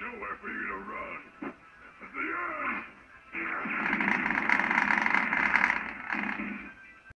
Nowhere for you to run!